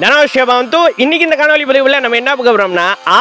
தனோஷபவந்து இன்னைக்கு இந்த காணொலி பதிவில் நம்ம என்ன பார்க்க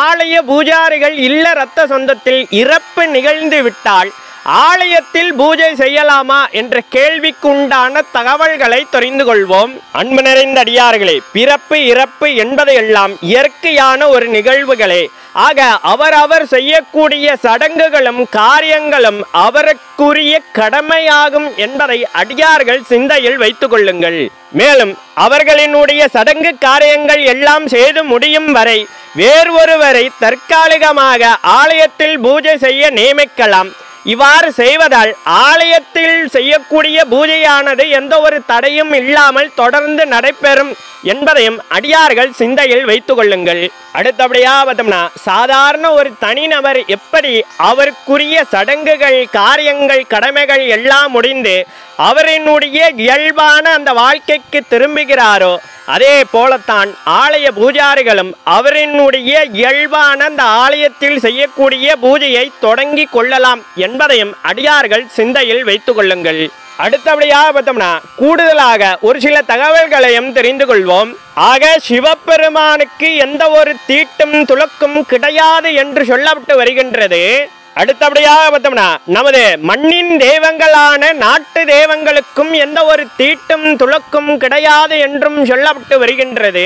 ஆலய பூஜாரிகள் இல்ல ரத்த சொந்தத்தில் இறப்பு நிகழ்ந்து விட்டால் ஆலயத்தில் பூஜை செய்யலாமா என்ற கேள்விக்கு உண்டான தகவல்களை தெரிந்து கொள்வோம். அன்பு நிறைந்த அடியார்களே பிறப்பு இறப்பு என்பதையெல்லாம் இயற்கையான ஒரு நிகழ்வுகளே. ஆக அவரவர் செய்யக்கூடிய சடங்குகளும் காரியங்களும் அவருக்குரிய கடமையாகும் என்பதை அடியார்கள் சிந்தையில் வைத்துக் கொள்ளுங்கள். மேலும் அவர்களினுடைய சடங்கு காரியங்கள் எல்லாம் செய்து முடியும் வரை வேறொருவரை தற்காலிகமாக ஆலயத்தில் பூஜை செய்ய நியமிக்கலாம். இவ்வாறு செய்வதால் ஆலயத்தில் செய்யக்கூடிய பூஜையானது எந்த ஒரு தடையும் இல்லாமல் தொடர்ந்து நடைபெறும் என்பதையும் அடியார்கள் சிந்தையில் வைத்து கொள்ளுங்கள். அடுத்தபடியா பார்த்தோம்னா சாதாரண ஒரு தனிநபர் எப்படி அவருக்குரிய சடங்குகள் காரியங்கள் கடமைகள் எல்லாம் முடிந்து அவரினுடைய இயல்பான அந்த வாழ்க்கைக்கு திரும்புகிறாரோ அதே போலத்தான் ஆலய பூஜாரிகளும் அவரினுடைய இயல்பான அந்த ஆலயத்தில் செய்யக்கூடிய பூஜையை தொடங்கி கொள்ளலாம் என்பதையும் அடியார்கள் சிந்தையில் வைத்துக் கொள்ளுங்கள். அடுத்தபடியாக பார்த்தோம்னா கூடுதலாக ஒரு சில தகவல்களையும் தெரிந்து கொள்வோம். ஆக சிவபெருமானுக்கு எந்த ஒரு தீட்டும் துளக்கும் கிடையாது என்று சொல்லப்பட்டு வருகின்றது. அடுத்தபடியாக பார்த்தோம்னா நமது மண்ணின் தெய்வங்களான நாட்டு தெய்வங்களுக்கும் எந்த ஒரு தீட்டும் துளக்கும் கிடையாது என்றும் சொல்லப்பட்டு வருகின்றது.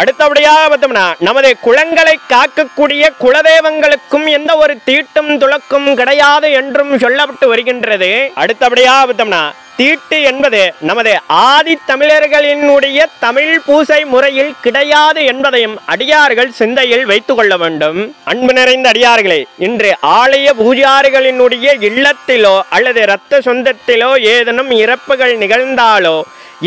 அடுத்தபடியாக பார்த்தோம்னா நமது குளங்களை காக்கக்கூடிய குலதெய்வங்களுக்கும் எந்த ஒரு தீட்டும் துளக்கும் கிடையாது என்றும் சொல்லப்பட்டு வருகின்றது. அடுத்தபடியாக பார்த்தோம்னா தீட்டு என்பது நமது ஆதி தமிழர்களினுடைய தமிழ் பூசை முறையில் கிடையாது என்பதையும் அடியார்கள் சிந்தையில் வைத்துக் கொள்ள வேண்டும். அன்பு நிறைந்த அடியார்களே இன்று ஆலய பூஜாரிகளினுடைய இல்லத்திலோ அல்லது இரத்த சொந்தத்திலோ ஏதேனும் இறப்புகள் நிகழ்ந்தாலோ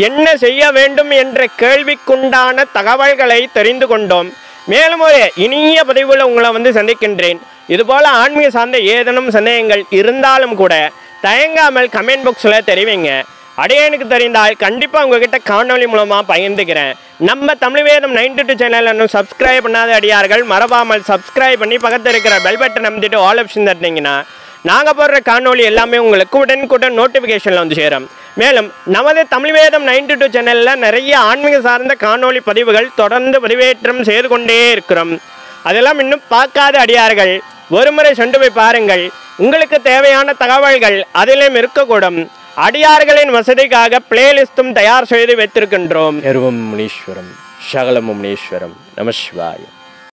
என்ன செய்ய வேண்டும் என்ற கேள்விக்குண்டான தகவல்களை தெரிந்து கொண்டோம். மேலும் ஒரு இனிய பதிவில் உங்களை வந்து சந்திக்கின்றேன். இதுபோல ஆன்மீக சார்ந்த ஏதேனும் சந்தேகங்கள் இருந்தாலும் கூட தயங்காமல் கமெண்ட் பாக்ஸில் தெரிவிங்க. அடியனுக்கு தெரிந்தால் கண்டிப்பாக உங்ககிட்ட காணொளி மூலமாக பகிர்ந்துக்கிறேன். நம்ம Tamil Vedam ninety two channel இன்னும் சப்ஸ்கிரைப் பண்ணாத அடியார்கள் மறவாமல் சப்ஸ்கிரைப் பண்ணி பக்கத்தில் இருக்கிற பெல் பட்டன் அமைத்துட்டு ஆல் ஆப்ஷன் தட்டினீங்கன்னா நாங்கள் போடுற காணொளி எல்லாமே உங்களுக்கு உடனுக்குடன் நோட்டிஃபிகேஷனில் வந்து சேரும். மேலும் நமது தமிழ் வேதம் நைன்டி டூ சேனலில் நிறைய ஆன்மீக சார்ந்த காணொளி பதிவுகள் தொடர்ந்து பதிவேற்றம் செய்து கொண்டே இருக்கிறோம். அதெல்லாம் இன்னும் பார்க்காத அடியார்கள் ஒருமுறை சென்று போய் பாருங்கள். உங்களுக்கு தேவையான தகவல்கள் அதிலும் இருக்கக்கூடும். அடியார்களின் வசதிக்காக பிளேலிஸ்டும் தயார் செய்து வைத்திருக்கின்றோம். எருவம் முனீஸ்வரம் சகலமும் முனீஸ்வரம் நமசிவாயம்